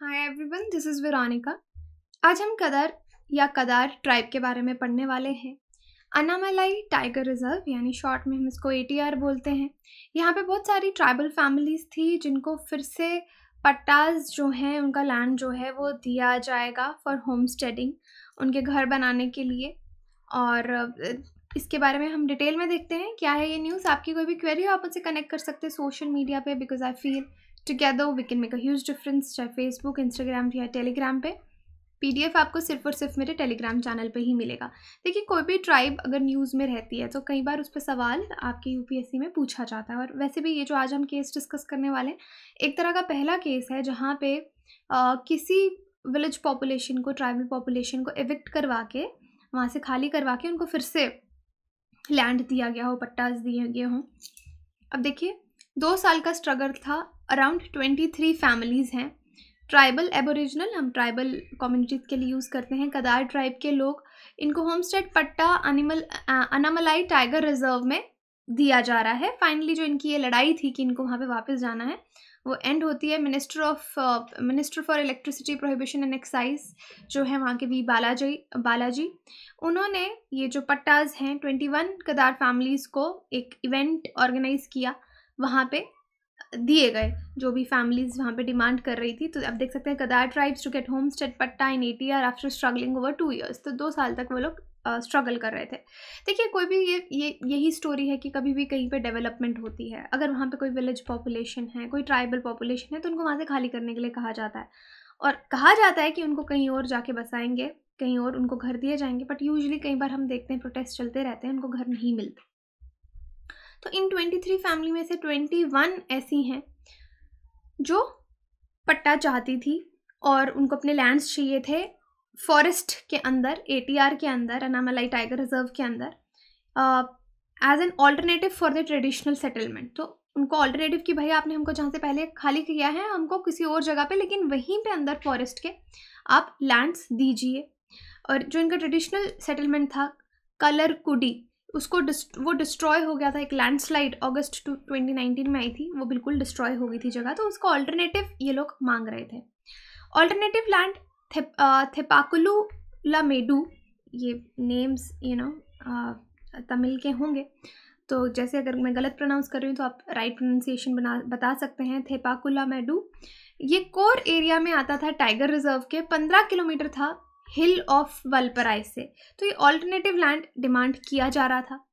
Hi everyone this is Veronica आज हम कदर या कदार ट्राइब के बारे में पढ़ने वाले हैं। अनामलाई टाइगर रिज़र्व यानी शॉर्ट में हम इसको एटीआर बोलते हैं। यहाँ पे बहुत सारी ट्राइबल फैमिलीज़ थी जिनको फिर से पट्टाज जो हैं, उनका लैंड जो है वो दिया जाएगा फॉर होम स्टेडिंग उनके घर बनाने के लिए। और इसके बारे में हम डिटेल में देखते हैं। क्या है ये न्यूज़ आपकी कोई भी क्वेरी हो, आप उनसे कनेक्ट कर सकते हैं सोशल मीडिया पे because I feel together we can make a huge difference चाहे फेसबुक इंस्टाग्राम या टेलीग्राम पे। पीडीएफ आपको सिर्फ़ और सिर्फ़ मेरे टेलीग्राम चैनल पे ही मिलेगा। देखिए कोई भी ट्राइब अगर न्यूज़ में रहती है तो कई बार उस पर सवाल आपके यूपीएससी में पूछा जाता है। और वैसे भी ये जो आज हम केस डिस्कस करने वाले हैं एक तरह का पहला केस है जहाँ पे आ, किसी विलेज पॉपुलेशन को ट्राइबल पॉपुलेशन को एविक्ट करवा के वहाँ से खाली करवा के उनको फिर से लैंड दिया गया हो पट्टाज दिए गए हों। अब देखिए दो साल का स्ट्रगल था अराउंड ट्वेंटी थ्री फैमिलीज़ हैं। ट्राइबल एबोरिजिनल हम ट्राइबल कम्युनिटीज़ के लिए यूज़ करते हैं। कदार ट्राइब के लोग, इनको होम स्टेट पट्टा अनिमल अनामलाई टाइगर रिज़र्व में दिया जा रहा है। फाइनली जो इनकी ये लड़ाई थी कि इनको वहाँ पे वापस जाना है, वो एंड होती है। Minister of minister for electricity prohibition and excise जो है वहाँ के वी बालाजी बालाजी, उन्होंने ये जो पट्टाज हैं ट्वेंटी वन कदार फैमिलीज़ को एक इवेंट ऑर्गेनाइज किया वहाँ पे। दिए गए, जो भी फैमिलीज़ वहाँ पे डिमांड कर रही थी। तो अब देख सकते हैं Kadar tribes to get homestead patta in A T R after struggling over two years तो दो साल तक वो लोग स्ट्रगल कर रहे थे। देखिए, कोई भी ये ये, यही स्टोरी है कि कभी भी कहीं पे डेवलपमेंट होती है। अगर वहाँ पे कोई विलेज पॉपुलेशन है, कोई ट्राइबल पॉपुलेशन है तो उनको वहाँ से खाली करने के लिए कहा जाता है। और कहा जाता है कि उनको कहीं और जाके बसाएँगे, कहीं और उनको घर दिए जाएँगे बट यूजली कई बार हम देखते हैं प्रोटेस्ट चलते रहते हैं, उनको घर नहीं मिलते। तो इन ट्वेंटी थ्री फैमिली में से ट्वेंटी वन ऐसी हैं, जो पट्टा चाहती थी और उनको अपने लैंड्स चाहिए थे फॉरेस्ट के अंदर एटीआर के अंदर अनामलाई टाइगर रिज़र्व के अंदर as an alternative for the traditional settlement तो उनको ऑल्टरनेटिव कि भाई आपने हमको जहाँ से पहले खाली किया है, हमको किसी और जगह पे, लेकिन वहीं पे अंदर फॉरेस्ट के आप लैंड्स दीजिए। और जो इनका ट्रेडिशनल सेटलमेंट था, कलर कुडी उसको वो डिस्ट्रॉय हो गया था एक लैंडस्लाइड अगस्त टू ट्वेंटी में आई थी वो बिल्कुल डिस्ट्रॉय हो गई थी जगह तो उसको ऑल्टरनेटिव ये लोग मांग रहे थे। ऑल्टरनेटिव लैंड थे, थेपाकुलू लामेडू ये नेम्स यू नो तमिल के होंगे। तो जैसे अगर मैं गलत प्रोनाउंस कर रही हूँ तो आप राइट प्रोनाउंसिएशन बना बता सकते हैं थेपाकुला मेडू ये कोर एरिया में आता था टाइगर रिज़र्व के पंद्रह किलोमीटर था हिल ऑफ़ वलपराई से। तो ये ऑल्टरनेटिव लैंड डिमांड किया जा रहा था।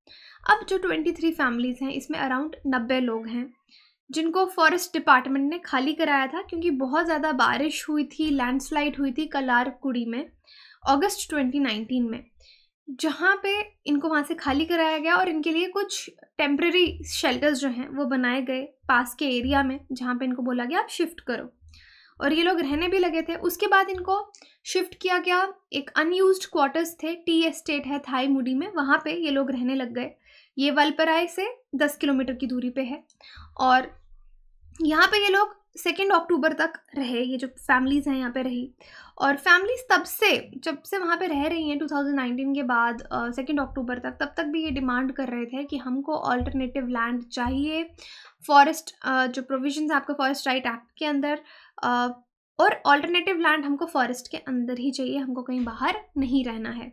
अब जो ट्वेंटी थ्री फैमिलीज़ हैं, इसमें अराउंड नब्बे लोग हैं, जिनको फॉरेस्ट डिपार्टमेंट ने खाली कराया था क्योंकि बहुत ज़्यादा बारिश हुई थी लैंडस्लाइड हुई थी कलार कुड़ी में अगस्त 2019 में। जहाँ पे इनको वहाँ से खाली कराया गया और इनके लिए कुछ टेम्प्रेरी शेल्टर्स जो हैं, वो बनाए गए पास के एरिया में, जहाँ पे इनको बोला गया आप शिफ्ट करो। और ये लोग रहने भी लगे थे। उसके बाद इनको शिफ्ट किया गया। एक अनयूज्ड क्वार्टर्स थे टी एस्टेट है थाई मुडी में वहाँ पे ये लोग रहने लग गए। ये वलपराय से दस किलोमीटर की दूरी पे है और यहाँ पे ये लोग सेकेंड अक्टूबर तक रहे। ये जो फैमिलीज़ हैं यहाँ पे रही। और फैमिलीज़ तब से जब से वहाँ पे रह रही हैं 2019 के बाद सेकेंड uh, अक्टूबर तक तब तक भी ये डिमांड कर रहे थे कि हमको ऑल्टरनेटिव लैंड चाहिए। फॉरेस्ट uh, जो प्रोविजंस आपका फॉरेस्ट राइट एक्ट के अंदर और ऑल्टरनेटिव लैंड हमको फॉरेस्ट के अंदर ही चाहिए, हमको कहीं बाहर नहीं रहना है।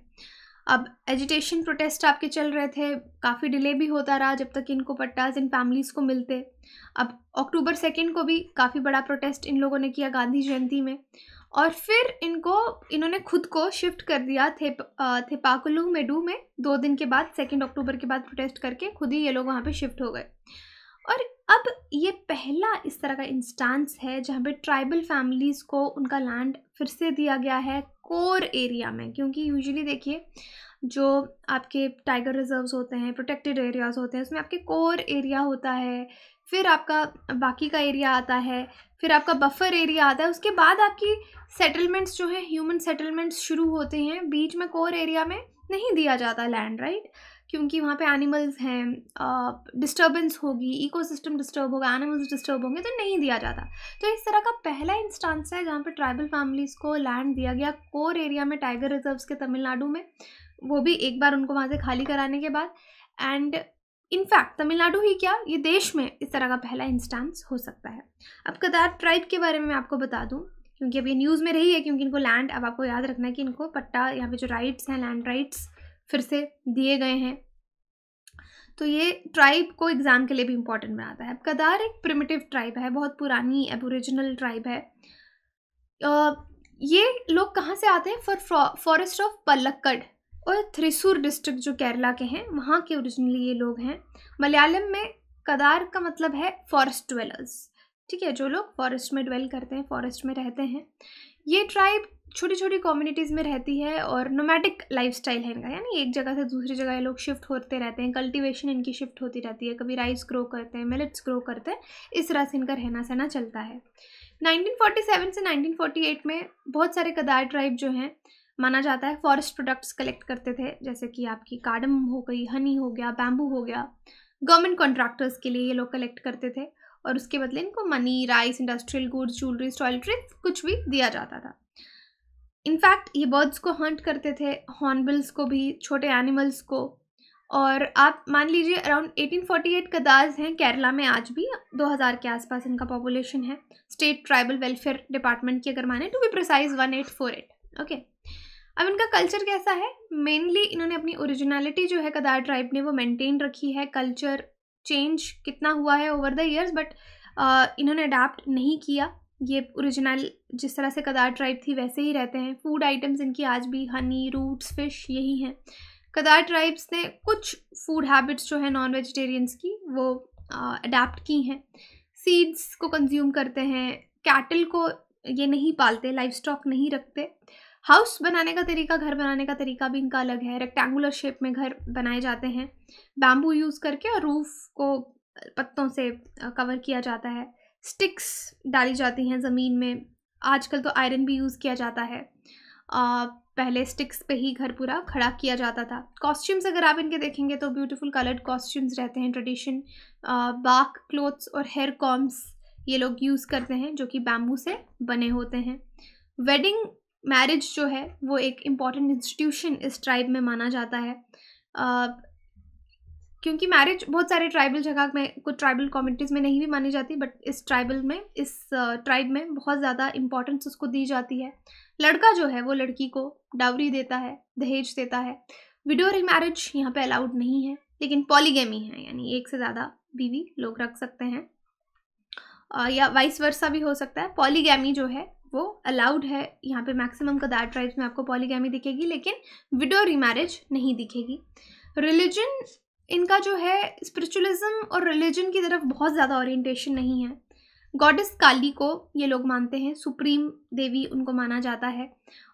अब एजिटेशन प्रोटेस्ट आपके चल रहे थे, काफ़ी डिले भी होता रहा जब तक इनको पट्टाज इन फैमिलीज़ को मिलते। अब अक्टूबर सेकेंड को भी काफ़ी बड़ा प्रोटेस्ट इन लोगों ने किया गांधी जयंती में। और फिर इनको, इन्होंने खुद को शिफ्ट कर दिया थे थे पाकुलू मेडू में, दो दिन के बाद सेकेंड अक्टूबर के बाद प्रोटेस्ट करके खुद ही ये लोग वहाँ पे शिफ्ट हो गए। और अब ये पहला इस तरह का इंस्टांस है जहाँ पे ट्राइबल फैमिलीज़ को उनका लैंड फिर से दिया गया है कोर एरिया में, क्योंकि यूजुअली देखिए जो आपके टाइगर रिजर्व्स होते हैं प्रोटेक्टेड एरियाज़ होते हैं, उसमें आपके कोर एरिया होता है, फिर आपका बाकी का एरिया आता है, फिर आपका बफर एरिया आता है, उसके बाद आपकी सेटलमेंट्स जो है ह्यूमन सेटलमेंट्स शुरू होते हैं, बीच में कोर एरिया में नहीं दिया जाता लैंड राइट क्योंकि वहाँ पे एनिमल्स हैं डिस्टर्बेंस होगी इकोसिस्टम डिस्टर्ब होगा एनिमल्स डिस्टर्ब होंगे तो नहीं दिया जाता। तो इस तरह का पहला इंस्टांस है जहाँ पे ट्राइबल फैमिलीज़ को लैंड दिया गया कोर एरिया में टाइगर रिजर्व्स के तमिलनाडु में। वो भी एक बार उनको वहाँ से खाली कराने के बाद। एंड इनफैक्ट तमिलनाडु ही क्या, ये देश में इस तरह का पहला इंस्टांस हो सकता है। अब कदार ट्राइब के बारे में मैं आपको बता दूँ, क्योंकि अब ये न्यूज़ में रही है, क्योंकि इनको लैंड अब आपको याद रखना है कि इनको पट्टा, यहाँ पे जो राइट्स हैं लैंड राइट्स फिर से दिए गए हैं। तो ये ट्राइब को एग्ज़ाम के लिए भी इम्पोर्टेंट बनाता है। कदार एक प्रिमिटिव ट्राइब है, बहुत पुरानी एबोरिजिनल ट्राइब है। ये लोग कहाँ से आते हैं? फॉर फॉरेस्ट ऑफ़ पलक्कड़ और थ्रिसूर डिस्ट्रिक्ट जो केरला के हैं, वहाँ के ओरिजिनली ये लोग हैं। मलयालम में कदार का मतलब है फॉरेस्ट ड्वेलर्स ठीक है, जो लोग फॉरेस्ट में ड्वेल करते हैं फॉरेस्ट में रहते हैं, ये ट्राइब छोटी छोटी कम्युनिटीज़ में रहती है और नोमैटिक लाइफस्टाइल है इनका, यानी एक जगह से दूसरी जगह ये लोग शिफ्ट होते रहते हैं कल्टीवेशन इनकी शिफ्ट होती रहती है, कभी राइस ग्रो करते हैं मिलेट्स ग्रो करते हैं, इस तरह से इनका रहना सहना चलता है। 1947 से 1948 में बहुत सारे कदार ट्राइब जो हैं, माना जाता है फॉरेस्ट प्रोडक्ट्स कलेक्ट करते थे, जैसे कि आपकी कार्डम हो गई हनी हो गया बैम्बू हो गया गवर्नमेंट कॉन्ट्रैक्टर्स के लिए ये लोग कलेक्ट करते थे। और उसके बदले इनको money rice industrial goods jewellery toiletry कुछ भी दिया जाता था। इनफैक्ट ये बर्ड्स को हंट करते थे हॉर्नबिल्स को भी, छोटे एनिमल्स को। और आप मान लीजिए अराउंड 1848 कदाज हैं, केरला में आज भी 2000 के आसपास इनका पॉपुलेशन है। स्टेट ट्राइबल वेलफेयर डिपार्टमेंट की अगर माने to be four eight okay अब इनका कल्चर कैसा है? मेनली इन्होंने अपनी ओरिजिनलिटी जो है, कदार ट्राइब ने वो मेंटेन रखी है। कल्चर चेंज कितना हुआ है ओवर द ईयर्स बट इन्होंने अडाप्ट नहीं किया। ये ओरिजिनल जिस तरह से कदार ट्राइब थी, वैसे ही रहते हैं। फ़ूड आइटम्स इनकी आज भी हनी रूट्स फ़िश यही हैं। कदार ट्राइब्स ने कुछ फ़ूड हैबिट्स जो है नॉन वेजिटेरियंस की, वो अडाप्ट की हैं। सीड्स को कंज्यूम करते हैं। कैटल को ये नहीं पालते लाइफ स्टॉक नहीं रखते। हाउस बनाने का तरीका घर बनाने का तरीका भी इनका अलग है। रेक्टेंगुलर शेप में घर बनाए जाते हैं। बैम्बू यूज़ करके और रूफ को पत्तों से कवर किया जाता है। स्टिक्स डाली जाती हैं ज़मीन में। आजकल तो आयरन भी यूज़ किया जाता है। आ, पहले स्टिक्स पे ही घर पूरा खड़ा किया जाता था। कॉस्ट्यूम्स अगर आप इनके देखेंगे तो ब्यूटीफुल कलर्ड कॉस्ट्यूम्स रहते हैं ट्रेडिशन। बाक क्लोथ्स और हेयर कॉम्स ये लोग यूज़ करते हैं जो कि बैम्बू से बने होते हैं। वेडिंग मैरिज जो है वो एक इंपॉर्टेंट इंस्टीट्यूशन इस ट्राइब में माना जाता है। आ, क्योंकि मैरिज बहुत सारे ट्राइबल जगह में कुछ ट्राइबल कम्युनिटीज़ में नहीं भी मानी जाती बट इस ट्राइबल में इस ट्राइब में बहुत ज़्यादा इम्पोर्टेंस उसको दी जाती है। लड़का जो है वो लड़की को डावरी देता है दहेज देता है। विडो मैरिज यहाँ पे अलाउड नहीं है लेकिन पॉलीगेमी है यानी एक से ज़्यादा बीवी लोग रख सकते हैं। या वाइस वर्सा भी हो सकता है। पॉलीगैमी जो है वो अलाउड है। यहाँ पे मैक्सिमम कदार ट्राइब्स में आपको पॉलीगैमी दिखेगी, लेकिन विडो रीमैरिज नहीं दिखेगी। रिलीजन इनका जो है स्पिरिचुअलिज्म और रिलीजन की तरफ़ बहुत ज़्यादा ओरिएंटेशन नहीं है। गॉडेस काली को ये लोग मानते हैं सुप्रीम देवी उनको माना जाता है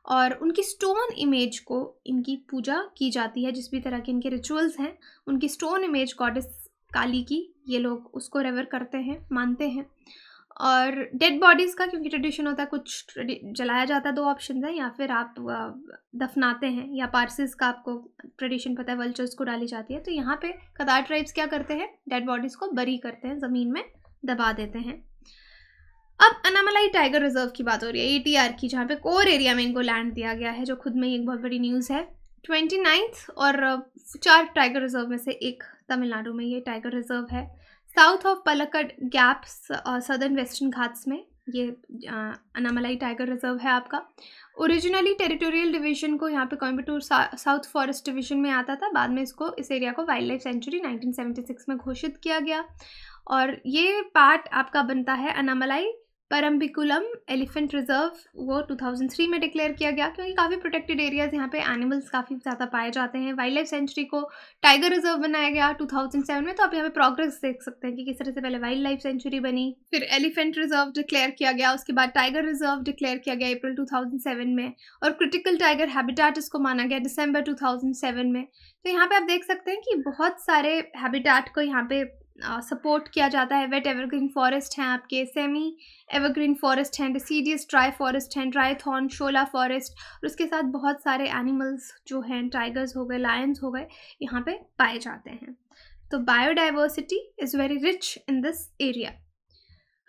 और उनकी स्टोन इमेज को इनकी पूजा की जाती है। जिस भी तरह के इनके रिचुअल्स हैं, उनकी स्टोन इमेज गॉडेस काली की, ये लोग उसको रेवर करते हैं, मानते हैं। और डेड बॉडीज़ का, क्योंकि ट्रेडिशन होता है, कुछ जलाया जाता है दो ऑप्शन है, या फिर आप दफनाते हैं, या पार्सिस का आपको ट्रेडिशन पता है वल्चर्स को डाली जाती है तो यहाँ पे कदार ट्राइब्स क्या करते हैं? डेड बॉडीज़ को बरी करते हैं, ज़मीन में दबा देते हैं। अब अनामलाई टाइगर रिज़र्व की बात हो रही है ए की, जहाँ पे कोर एरिया में इनको लैंड दिया गया है, जो खुद में एक बहुत बड़ी न्यूज़ है। ट्वेंटी और चार टाइगर रिज़र्व में से एक तमिलनाडु में ये टाइगर रिज़र्व है। South of Palakkad gaps southern western Ghats में, ये अनामलाई टाइगर रिज़र्व है आपका। ओरिजिनली टेरिटोरियल डिवीज़न को यहाँ पे कोयम्बटूर साउथ फॉरेस्ट डिवीज़न में आता था, बाद में इसको, इस एरिया को वाइल्ड लाइफ सेंचुरी 1976 में घोषित किया गया। और ये पार्ट आपका बनता है अनामलाई परम्बिकुलम एलिफेंट रिज़र्व, वो 2003 में डिक्लेयर किया गया क्योंकि काफ़ी प्रोटेक्टेड एरियाज़ यहाँ पे एनिमल्स काफ़ी ज़्यादा पाए जाते हैं। वाइल्ड लाइफ सेंचुरी को टाइगर रिज़र्व बनाया गया 2007 में तो आप यहाँ पे प्रोग्रेस देख सकते हैं कि किस तरह से पहले वाइल्ड लाइफ सेंचुरी बनी, फिर एलिफेंट रिज़र्व डिक्लेयर किया गया, उसके बाद टाइगर रिज़र्व डिक्लेयर किया गया अप्रैल टू में और क्रिटिकल टाइगर हैबिटाट इसको माना गया दिसंबर टू में। तो यहाँ पर आप देख सकते हैं कि बहुत सारे हैबिटाट को यहाँ पे सपोर्ट किया जाता है। वेट एवरग्रीन फॉरेस्ट हैं आपके सेमी एवरग्रीन फॉरेस्ट हैं डिसीडियस ड्राई फॉरेस्ट हैं ड्राईथॉन शोला फॉरेस्ट और उसके साथ बहुत सारे एनिमल्स जो हैं टाइगर्स हो गए लायंस हो गए, यहाँ पे पाए जाते हैं। तो biodiversity is very rich in this area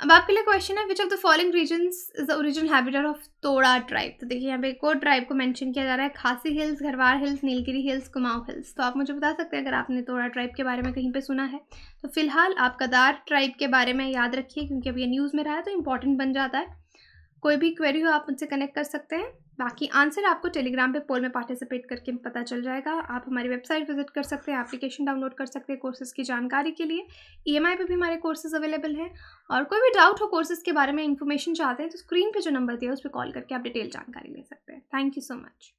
अब आपके लिए क्वेश्चन है which of the following reason is the original habitat of Toda tribe तो देखिए, यहाँ पे एक और ट्राइब को मेंशन किया जा रहा है, Khasi hills Garhwal hills Nilgiri hills Kumaon hills तो आप मुझे बता सकते हैं, अगर आपने तोड़ा ट्राइब के बारे में कहीं पे सुना है तो फ़िलहाल आप कदार ट्राइब के बारे में याद रखिए, क्योंकि अब ये न्यूज़ में रहा है तो इंपॉर्टेंट बन जाता है। कोई भी क्वेरी हो, आप मुझसे कनेक्ट कर सकते हैं। बाकी आंसर आपको टेलीग्राम पे पोल में पार्टिसिपेट करके पता चल जाएगा। आप हमारी वेबसाइट विज़िट कर सकते हैं, एप्लीकेशन डाउनलोड कर सकते हैं कोर्सेज़ की जानकारी के लिए। ई एम पे भी हमारे कोर्सेज़ अवेलेबल हैं। और कोई भी डाउट हो कोर्सेज़ के बारे में, इन्फॉर्मेशन चाहते हैं तो स्क्रीन पर जो नंबर दिया उस पर कॉल करके आप डिटेल जानकारी ले सकते हैं। Thank you so much.